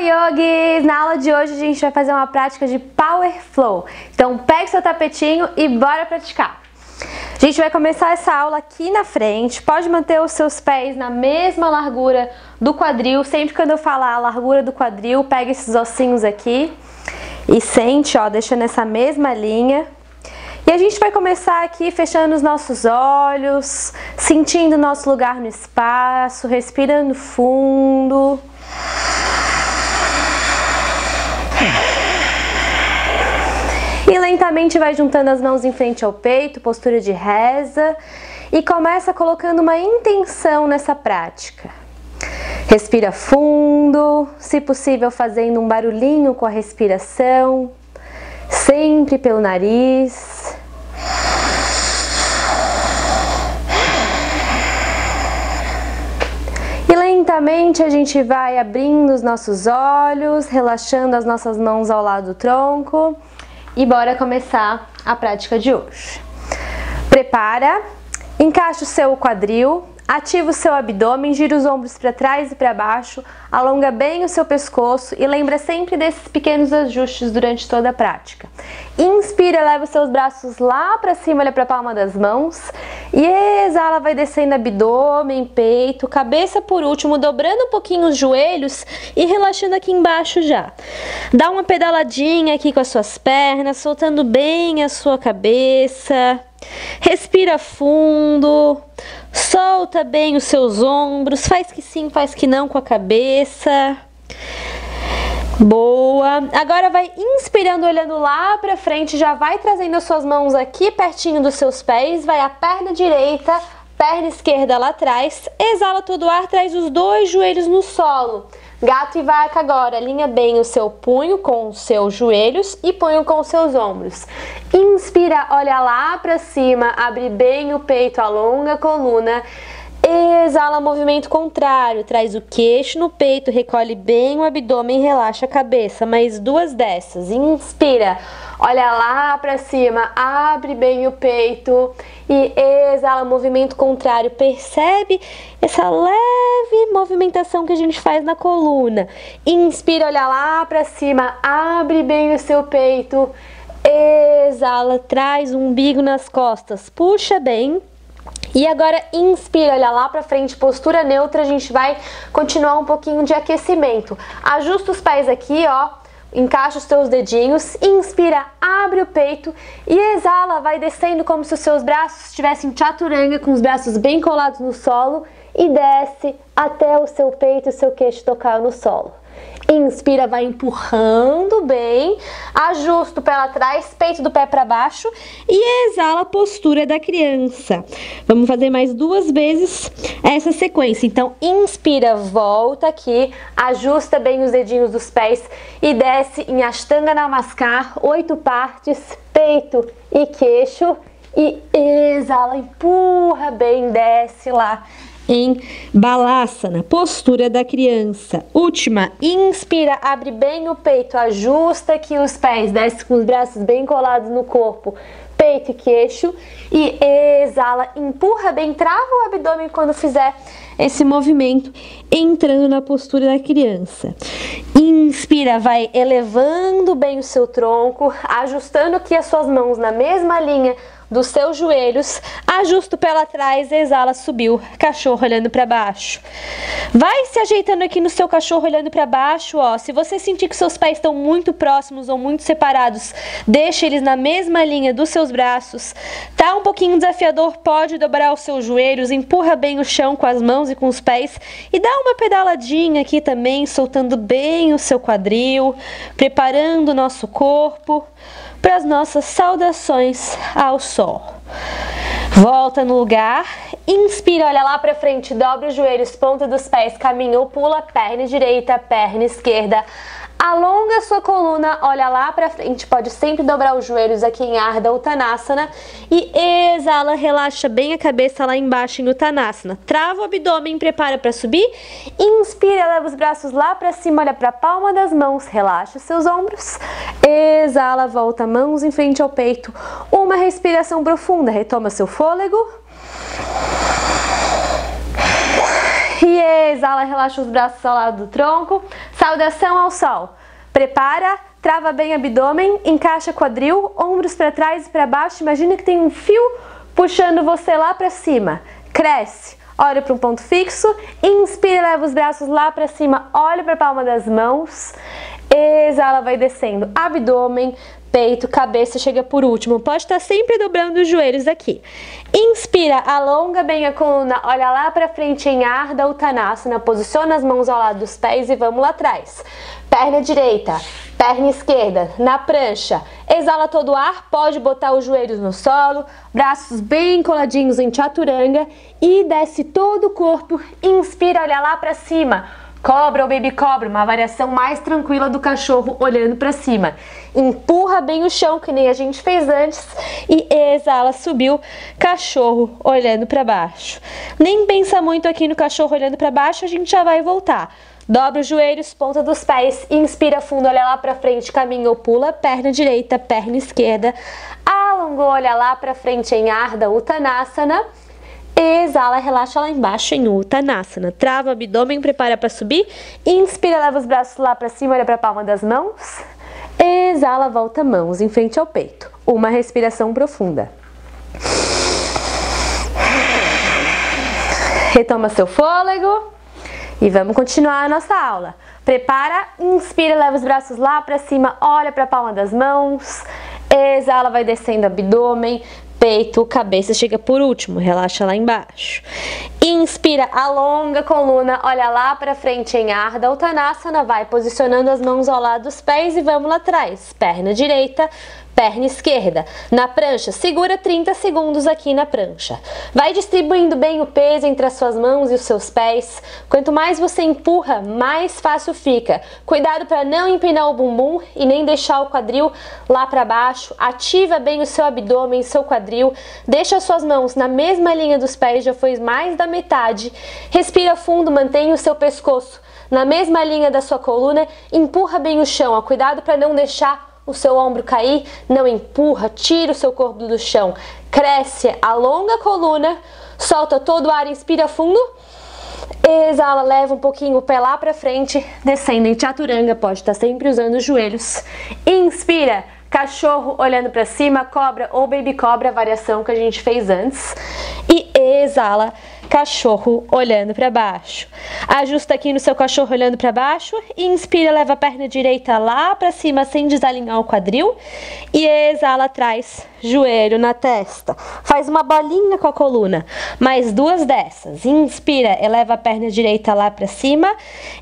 Oi, yogis! Na aula de hoje a gente vai fazer uma prática de Power Flow. Então pegue seu tapetinho e bora praticar! A gente vai começar essa aula aqui na frente. Pode manter os seus pés na mesma largura do quadril. Sempre quando eu falar a largura do quadril, pega esses ossinhos aqui e sente, ó, deixa nessa mesma linha. E a gente vai começar aqui fechando os nossos olhos, sentindo nosso lugar no espaço, respirando fundo. E lentamente vai juntando as mãos em frente ao peito, postura de reza, e começa colocando uma intenção nessa prática. Respira fundo, se possível fazendo um barulhinho com a respiração, sempre pelo nariz. E lentamente a gente vai abrindo os nossos olhos, relaxando as nossas mãos ao lado do tronco e bora começar a prática de hoje. Prepara, encaixa o seu quadril, Ativa o seu abdômen, gira os ombros para trás e para baixo, alonga bem o seu pescoço e lembra sempre desses pequenos ajustes durante toda a prática. Inspira, leva os seus braços lá para cima, olha para a palma das mãos e exala, vai descendo abdômen, peito, cabeça por último, dobrando um pouquinho os joelhos e relaxando aqui embaixo já. Dá uma pedaladinha aqui com as suas pernas, soltando bem a sua cabeça. Respira fundo, solta bem os seus ombros, faz que sim, faz que não com a cabeça. Boa. Agora vai inspirando, olhando lá para frente, já vai trazendo as suas mãos aqui pertinho dos seus pés, vai a perna direita, perna esquerda lá atrás. Exala todo o ar, traz os dois joelhos no solo. Gato e vaca agora, alinha bem o seu punho com os seus joelhos e punho com os seus ombros. Inspira, olha lá para cima, abre bem o peito, alonga a coluna. Exala, movimento contrário, traz o queixo no peito, recolhe bem o abdômen, relaxa a cabeça. Mais duas dessas. Inspira, olha lá para cima, abre bem o peito e exala, movimento contrário. Percebe essa leve movimentação que a gente faz na coluna. Inspira, olha lá para cima, abre bem o seu peito. Exala, traz o umbigo nas costas, puxa bem e agora inspira, olha lá para frente, postura neutra, a gente vai continuar um pouquinho de aquecimento. Ajusta os pés aqui, ó, encaixa os teus dedinhos, inspira, abre o peito e exala, vai descendo como se os seus braços estivessem chaturanga, com os braços bem colados no solo e desce até o seu peito e o seu queixo tocar no solo. Inspira, vai empurrando bem, ajusta o pé lá atrás, peito do pé para baixo e exala a postura da criança. Vamos fazer mais duas vezes essa sequência. Então, inspira, volta aqui, ajusta bem os dedinhos dos pés e desce em Ashtanga Namaskar, oito partes, peito e queixo. E exala, empurra bem, desce lá em Balasana, postura da criança. Última, inspira, abre bem o peito, ajusta aqui os pés, desce com os braços bem colados no corpo, peito e queixo. E exala, empurra bem, trava o abdômen quando fizer esse movimento, entrando na postura da criança. Inspira, vai elevando bem o seu tronco, ajustando aqui as suas mãos na mesma linha dos seus joelhos, ajusta o pé lá atrás, exala, subiu, cachorro olhando para baixo. Vai se ajeitando aqui no seu cachorro olhando para baixo, ó. Se você sentir que seus pés estão muito próximos ou muito separados, deixe eles na mesma linha dos seus braços. Tá um pouquinho desafiador, pode dobrar os seus joelhos, empurra bem o chão com as mãos e com os pés e dá uma pedaladinha aqui também, soltando bem o seu quadril, preparando o nosso corpo para as nossas saudações ao sol. Volta no lugar, inspira, olha lá para frente, dobra os joelhos, ponta dos pés, caminha ou pula, perna direita, perna esquerda, Alonga sua coluna, olha lá para frente, pode sempre dobrar os joelhos aqui em Ardha Uttanasana e exala, relaxa bem a cabeça lá embaixo em Uttanasana. Trava o abdômen, prepara para subir. Inspira, leva os braços lá para cima, olha para palma das mãos, relaxa seus ombros. Exala, volta mãos em frente ao peito. Uma respiração profunda, retoma seu fôlego. E Exala, relaxa os braços ao lado do tronco. Saudação ao sol. Prepara, trava bem abdômen, encaixa quadril, ombros para trás e para baixo. Imagina que tem um fio puxando você lá para cima. Cresce. Olha para um ponto fixo, inspira, leva os braços lá para cima, olha para a palma das mãos, exala, vai descendo, abdômen, peito, cabeça chega por último. Pode estar sempre dobrando os joelhos aqui. Inspira, alonga bem a coluna, olha lá para frente em Ardha Uttanasana, posiciona as mãos ao lado dos pés e vamos lá atrás. Perna direita, perna esquerda na prancha. Exala todo o ar, pode botar os joelhos no solo, braços bem coladinhos em chaturanga e desce todo o corpo. Inspira, olha lá para cima Cobra ou baby cobra, uma variação mais tranquila do cachorro olhando para cima. Empurra bem o chão, que nem a gente fez antes, e exala, subiu, cachorro olhando para baixo. Nem pensa muito aqui no cachorro olhando para baixo, a gente já vai voltar. Dobra os joelhos, ponta dos pés, inspira fundo, olha lá para frente, caminha ou pula, perna direita, perna esquerda. Alongou, olha lá para frente em Ardha Uttanasana. Exala, relaxa lá embaixo em Uttanasana. Trava o abdômen, prepara para subir. Inspira, leva os braços lá para cima, olha para a palma das mãos. Exala, volta mãos em frente ao peito. Uma respiração profunda. Retoma seu fôlego e vamos continuar a nossa aula. Prepara, inspira, leva os braços lá para cima, olha para a palma das mãos. Exala, vai descendo o abdômen, peito, cabeça chega por último, relaxa lá embaixo. Inspira, alonga a coluna, olha lá para frente em Ardha Uttanasana, vai posicionando as mãos ao lado dos pés e vamos lá atrás. Perna direita, perna esquerda. Na prancha, segura 30 segundos aqui na prancha. Vai distribuindo bem o peso entre as suas mãos e os seus pés. Quanto mais você empurra, mais fácil fica. Cuidado para não empinar o bumbum e nem deixar o quadril lá para baixo. Ativa bem o seu abdômen, seu quadril. Deixa as suas mãos na mesma linha dos pés, já foi mais da metade. Respira fundo, mantenha o seu pescoço na mesma linha da sua coluna. Empurra bem o chão, ó. cuidado para não deixar o seu ombro cair, não empurra, tira o seu corpo do chão, cresce, alonga a coluna, solta todo o ar, inspira fundo, exala, leva um pouquinho o pé lá para frente, descendo em chaturanga, pode estar sempre usando os joelhos, inspira, cachorro olhando para cima, cobra ou baby cobra, a variação que a gente fez antes, e exala, cachorro olhando para baixo. Ajusta aqui no seu cachorro olhando para baixo. Inspira, leva a perna direita lá para cima sem desalinhar o quadril. E exala atrás, joelho na testa. Faz uma bolinha com a coluna. Mais duas dessas. Inspira, eleva a perna direita lá para cima.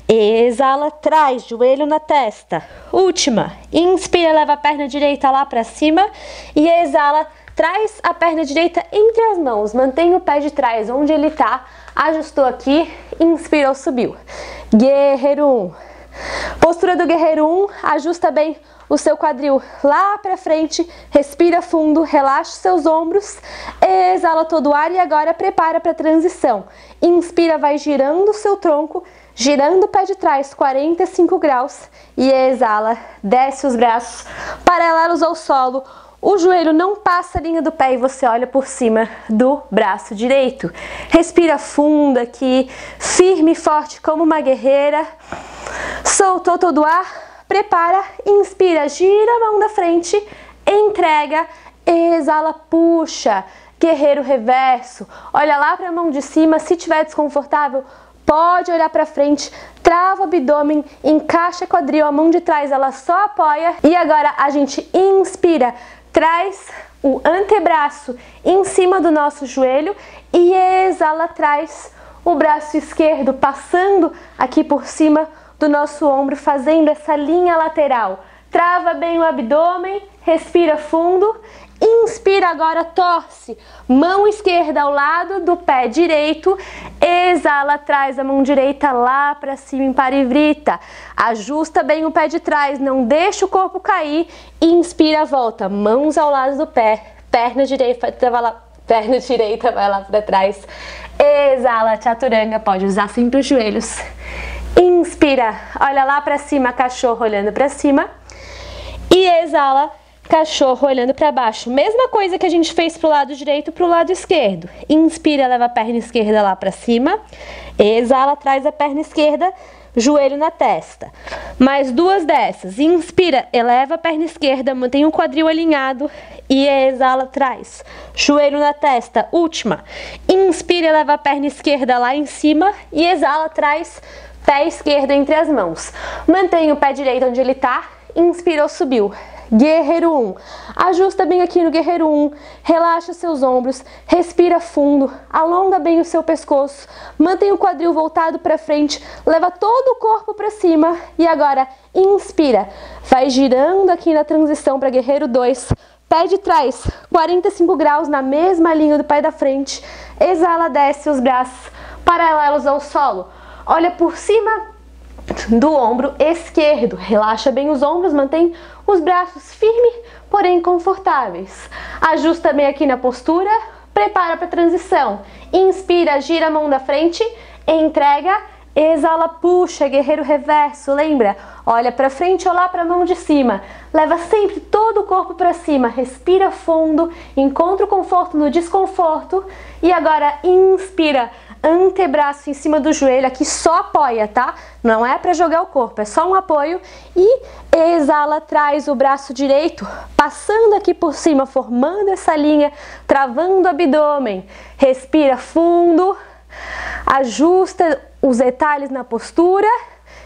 Exala atrás, joelho na testa. Última. Inspira, leva a perna direita lá para cima. E exala Traz a perna direita entre as mãos, mantém o pé de trás onde ele está, ajustou aqui, inspirou, subiu. Guerreiro 1. Postura do guerreiro 1, ajusta bem o seu quadril lá para frente, respira fundo, relaxa seus ombros, exala todo o ar e agora prepara para a transição. Inspira, vai girando o seu tronco, girando o pé de trás 45 graus e exala, desce os braços paralelos ao solo, o joelho não passa a linha do pé e você olha por cima do braço direito. Respira fundo aqui, firme e forte como uma guerreira. Soltou todo o ar, prepara, inspira, gira a mão da frente, entrega, exala, puxa. Guerreiro reverso. Olha lá para a mão de cima, se tiver desconfortável, pode olhar para frente, trava o abdômen, encaixa quadril, a mão de trás ela só apoia e agora a gente inspira, traz o antebraço em cima do nosso joelho e exala, traz o braço esquerdo passando aqui por cima do nosso ombro, fazendo essa linha lateral. Trava bem o abdômen, respira fundo Inspira agora, torce. Mão esquerda ao lado do pé direito. Exala, traz a mão direita lá para cima em parivrita. Ajusta bem o pé de trás, não deixa o corpo cair. Inspira, volta. Mãos ao lado do pé. Perna direita vai lá, perna direita vai lá para trás. Exala, chaturanga, pode usar sempre os joelhos. Inspira, olha lá para cima, cachorro olhando para cima. E exala, cachorro olhando para baixo. Mesma coisa que a gente fez pro lado direito pro lado esquerdo. Inspira, leva a perna esquerda lá para cima. Exala, traz a perna esquerda, joelho na testa. Mais duas dessas. Inspira, eleva a perna esquerda, mantém o quadril alinhado e exala, traz. Joelho na testa. Última. Inspira, leva a perna esquerda lá em cima e exala, traz pé esquerdo entre as mãos. Mantém o pé direito onde ele está. Inspirou, subiu. Guerreiro 1. Ajusta bem aqui no Guerreiro 1, relaxa seus ombros, respira fundo, alonga bem o seu pescoço, mantém o quadril voltado para frente, leva todo o corpo para cima e agora inspira. Vai girando aqui na transição para Guerreiro 2. Pé de trás, 45 graus na mesma linha do pé da frente. Exala, desce os braços paralelos ao solo. Olha por cima do ombro esquerdo. Relaxa bem os ombros, mantém os braços firmes, porém confortáveis. Ajusta bem aqui na postura, prepara para a transição. Inspira, gira a mão da frente, entrega, exala, puxa, guerreiro reverso, lembra? Olha para frente ou lá para a mão de cima. Leva sempre todo o corpo para cima, respira fundo, encontra o conforto no desconforto e agora inspira antebraço em cima do joelho, aqui só apoia, tá? Não é para jogar o corpo, é só um apoio e exala, traz o braço direito, passando aqui por cima, formando essa linha, travando o abdômen. Respira fundo, ajusta os detalhes na postura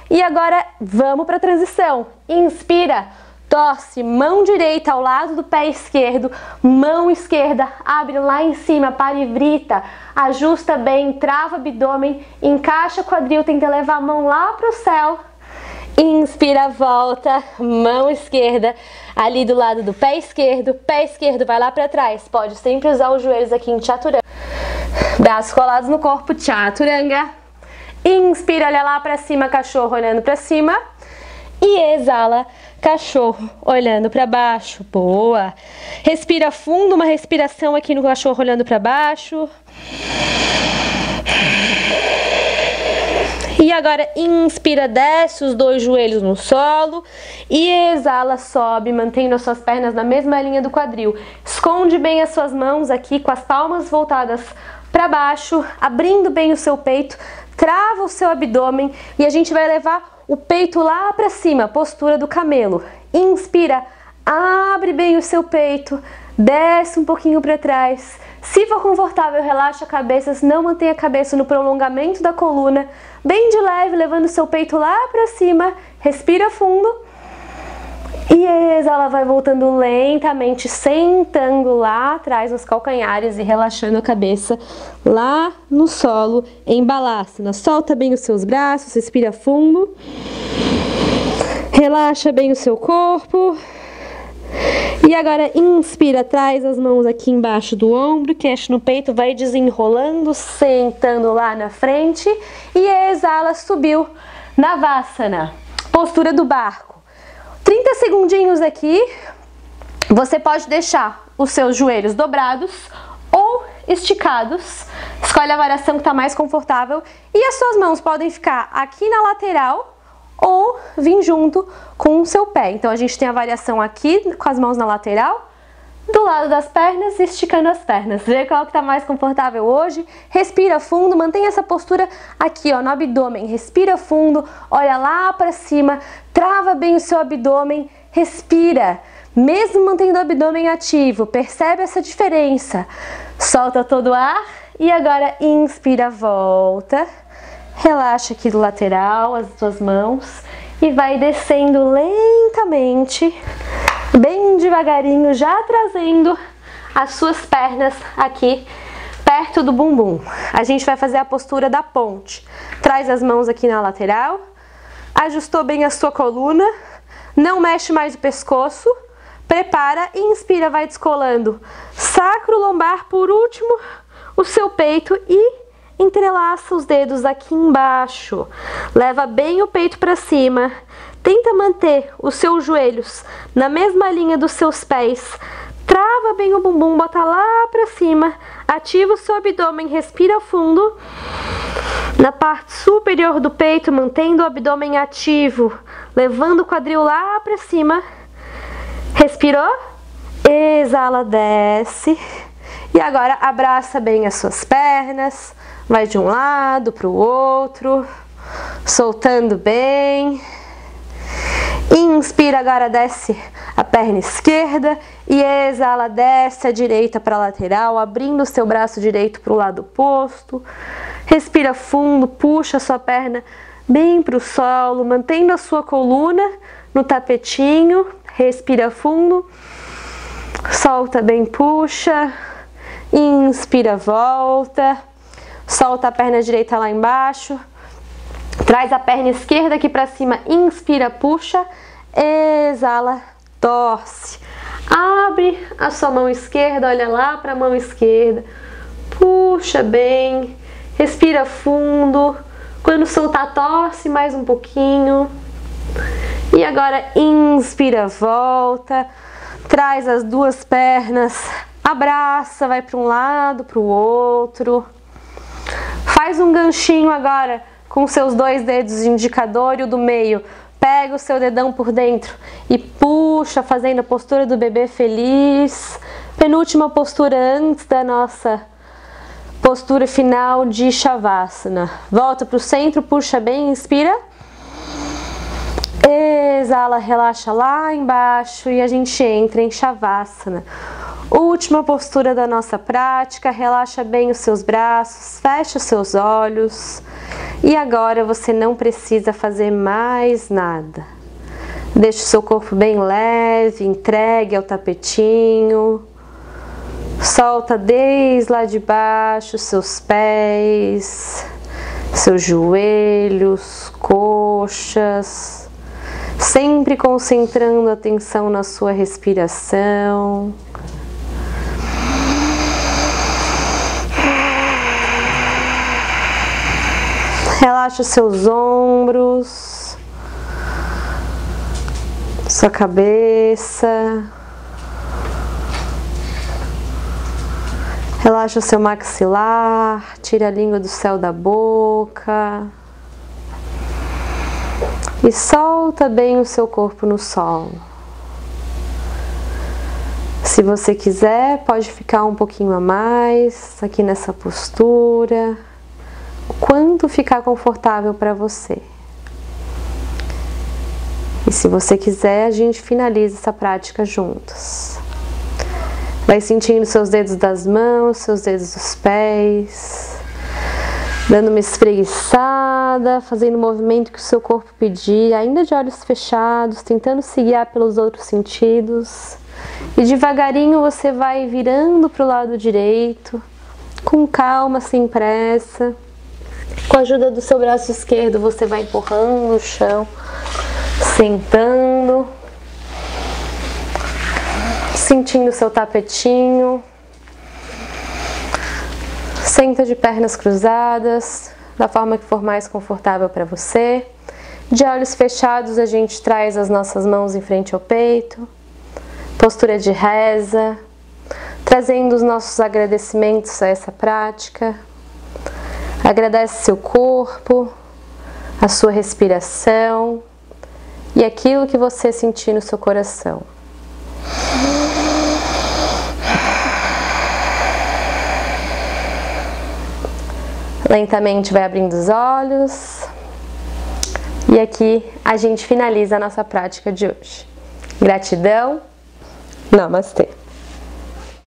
e agora vamos para a transição. Inspira Torce mão direita ao lado do pé esquerdo, mão esquerda abre lá em cima, parivrita, ajusta bem, trava abdômen, encaixa quadril, tenta levar a mão lá para o céu. Inspira, volta, mão esquerda ali do lado do pé esquerdo, pé esquerdo vai lá para trás. Pode sempre usar os joelhos aqui em chaturanga. Braços colados no corpo, chaturanga. Inspira, olha lá para cima, cachorro olhando para cima. E exala, cachorro olhando para baixo. Boa. Respira fundo, uma respiração aqui no cachorro olhando para baixo. E agora inspira, desce os dois joelhos no solo e exala, sobe, mantendo as suas pernas na mesma linha do quadril. Esconde bem as suas mãos aqui com as palmas voltadas para baixo, abrindo bem o seu peito, trava o seu abdômen e a gente vai levar o peito lá para cima, postura do camelo. Inspira, abre bem o seu peito, desce um pouquinho para trás. Se for confortável, relaxa a cabeça, não mantenha a cabeça no prolongamento da coluna, bem de leve, levando o seu peito lá para cima. Respira fundo. E exala, vai voltando lentamente, sentando lá atrás nos calcanhares e relaxando a cabeça lá no solo em. Solta bem os seus braços, respira fundo. Relaxa bem o seu corpo. E agora inspira, traz as mãos aqui embaixo do ombro, queixo no peito, vai desenrolando, sentando lá na frente e exala, subiu na Vassana, postura do barco. 30 segundinhos aqui, você pode deixar os seus joelhos dobrados ou esticados. Escolhe a variação que está mais confortável. E as suas mãos podem ficar aqui na lateral ou vir junto com o seu pé. Então a gente tem a variação aqui com as mãos na lateral do lado das pernas, esticando as pernas. Vê qual que tá mais confortável hoje. Respira fundo, mantenha essa postura aqui, ó, no abdômen. Respira fundo, olha lá para cima, trava bem o seu abdômen, respira. Mesmo mantendo o abdômen ativo, percebe essa diferença. Solta todo o ar e agora inspira, volta. Relaxa aqui do lateral, as suas mãos e vai descendo lentamente bem devagarinho, já trazendo as suas pernas aqui perto do bumbum. A gente vai fazer a postura da ponte. Traz as mãos aqui na lateral, ajustou bem a sua coluna, não mexe mais o pescoço, prepara, inspira, vai descolando sacro lombar por último, o seu peito e entrelaça os dedos aqui embaixo. Leva bem o peito para cima Tenta manter os seus joelhos na mesma linha dos seus pés. Trava bem o bumbum, bota lá para cima. Ativa o seu abdômen, respira fundo. Na parte superior do peito, mantendo o abdômen ativo, levando o quadril lá para cima. Respirou? Exala, desce. E agora abraça bem as suas pernas, vai de um lado para o outro, soltando bem. Inspira, agora desce a perna esquerda e exala, desce a direita para a lateral, abrindo o seu braço direito para o lado oposto. Respira fundo, puxa a sua perna bem para o solo, mantendo a sua coluna no tapetinho. Respira fundo, solta bem, puxa. Inspira, volta. Solta a perna direita lá embaixo. Traz a perna esquerda aqui para cima. Inspira, puxa. Exala, torce. Abre a sua mão esquerda, olha lá para a mão esquerda. Puxa bem. Respira fundo. Quando soltar, torce mais um pouquinho. E agora inspira, volta. Traz as duas pernas abraça, vai para um lado, para o outro. Faz um ganchinho agora com seus dois dedos indicador e o do meio. Pega o seu dedão por dentro e puxa, fazendo a postura do bebê feliz. Penúltima postura antes da nossa postura final de Shavasana. Volta para o centro, puxa bem, inspira. Exala, relaxa lá embaixo e a gente entra em Shavasana. Última postura da nossa prática, relaxa bem os seus braços, fecha os seus olhos. E agora você não precisa fazer mais nada. Deixe o seu corpo bem leve, entregue ao tapetinho. Solta desde lá de baixo seus pés, seus joelhos, coxas, sempre concentrando a atenção na sua respiração. Relaxa seus ombros, sua cabeça. Relaxa o seu maxilar, tira a língua do céu da boca. E solta bem o seu corpo no sol. Se você quiser, pode ficar um pouquinho a mais aqui nessa postura quanto ficar confortável para você. E se você quiser, a gente finaliza essa prática juntos. Vai sentindo seus dedos das mãos, seus dedos dos pés, dando uma espreguiçada, fazendo o movimento que o seu corpo pedir, ainda de olhos fechados, tentando se guiar pelos outros sentidos. E devagarinho você vai virando para o lado direito, com calma, sem pressa. Com a ajuda do seu braço esquerdo, você vai empurrando o chão, sentando, sentindo seu tapetinho. Senta de pernas cruzadas, da forma que for mais confortável para você. De olhos fechados, a gente traz as nossas mãos em frente ao peito, postura de reza, trazendo os nossos agradecimentos a essa prática, Agradece seu corpo, a sua respiração e aquilo que você sentir no seu coração. Lentamente vai abrindo os olhos. E aqui a gente finaliza a nossa prática de hoje. Gratidão. Namastê.